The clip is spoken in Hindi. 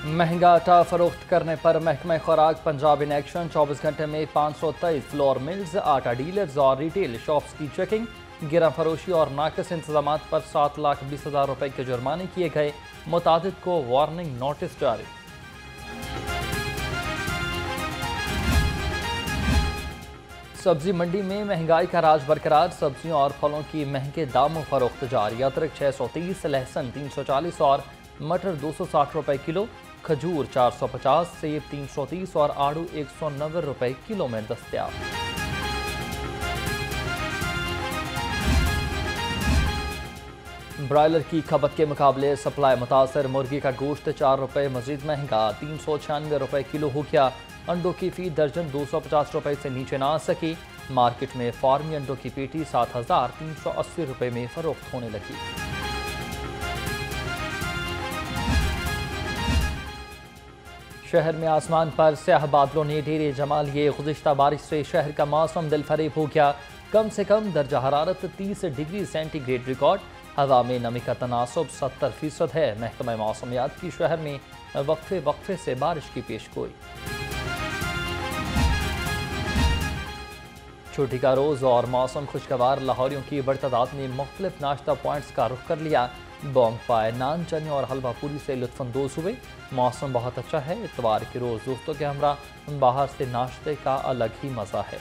महँगा आटा फरोख्त करने पर महकमे खुराक, पंजाब इन एक्शन, चौबीस घंटे में पाँच सौ तेईस फ्लोर मिल्स, आटा डीलर्स और रिटेल शॉप्स की चेकिंग। गिरा फरोशी और नाकस इंतज़ाम पर सात लाख बीस हज़ार रुपए के जुर्माने किए गए। मुताद को वार्निंग नोटिस जारी। सब्ज़ी मंडी में महँगाई का राज बरकरार, सब्जियों और फलों की महँगे दामों फरोख्त जारी। अदरक छः सौ तीस, लहसन तीन सौ चालीस और मटर दो सौ साठ रुपये किलो। खजूर चार सौ पचास, सेब तीन सौ तीस और आड़ू एक सौ नब्बे रुपये किलो में दस्तियाब। ब्रायलर की खपत के मुकाबले सप्लाई मुतासर, मुर्गी का गोश्त चार रुपए, मजीद महँगा तीन सौ छियानवे रुपए किलो हो गया। अंडों की फ़ी दर्जन दो सौ पचास रुपये से नीचे ना आ सकी। मार्केट में फार्मी अंडों की पेटी सात हज़ार तीन सौ अस्सी रुपये में फरोख्त होने लगी। शहर में आसमान पर स्याह बादलों ने डेरे जमा लिए गुजशत बारिश से शहर का मौसम दिल फरेब हो गया। कम से कम दर्जा हरारत 30 डिग्री सेंटीग्रेड रिकॉर्ड। हवा में नमी का तनासब सत्तर फ़ीसद है। महकमा मौसमियात की शहर में वक्फे वक्फे से बारिश की पेश गोई छुट्टी का रोज़ और मौसम खुशगवार। लाहौरियों की बड़ी तादाद ने मुख्तलिफ़ नाश्ता पॉइंट्स का रुख कर लिया। पाए नान चने और हलवा पूरी से लुफानंदोज हुए। मौसम बहुत अच्छा है। इतवार के रोज़ दोस्तों के हमरा बाहर से नाश्ते का अलग ही मज़ा है।